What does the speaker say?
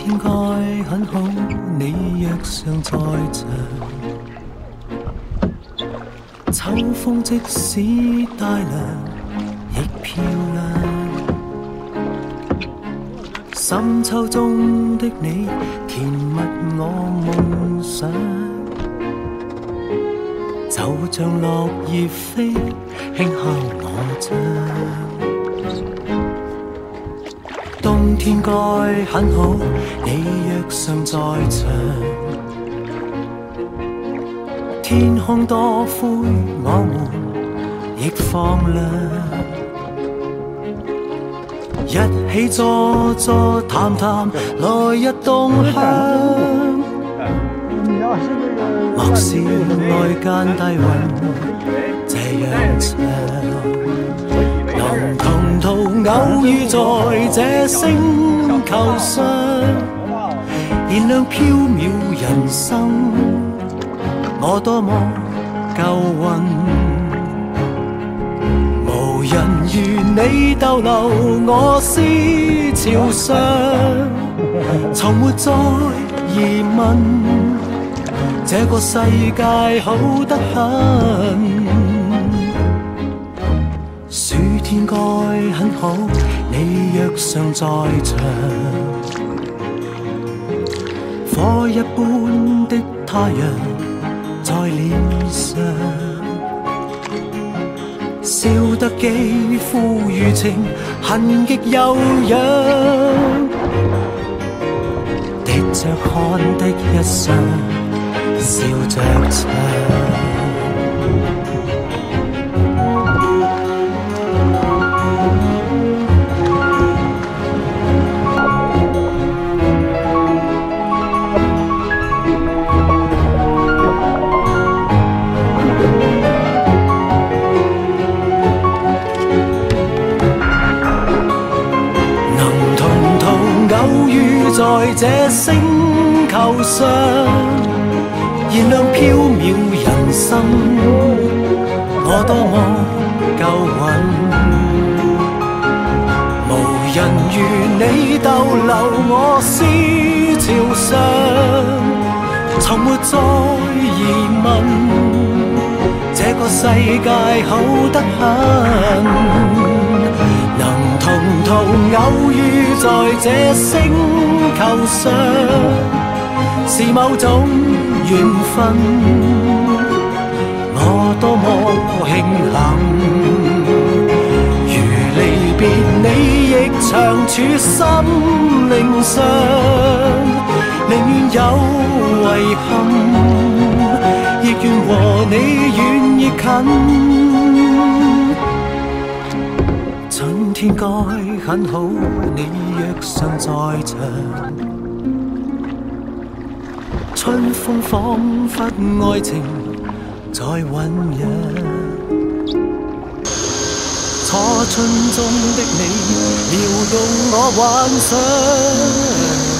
天该很好，你若尚在场。秋风即使带凉，亦漂亮。深秋中的你，甜蜜我梦想。就像落叶飞，轻敲。冬天该很好，你若尚在场。天空多灰，我们亦放亮。一起坐坐谈谈，来日动向。莫笑外间低韵这样长，能同途偶遇在这星球上，燃亮飘渺人生，我多么够运。无人如你逗留我思潮上，从没再疑问。这个世界好得很，该很好，你若尚在场，火一般的太阳在脸上，笑得肌肤如情，痕极悠扬，滴着汗的一双。笑着唱，在这星球上。燃亮飘渺人生，我多么够运。无人如你逗留我思潮上，从没再疑问。这个世界好得很，能同途偶遇在这星球上，是某种。缘分，我多么庆幸。如离别你，亦长处心灵上，宁愿有遗憾，亦愿和你远亦近。天该很好，你若尚在场。春风仿佛爱情在酝酿，初春中的你撩动我幻想。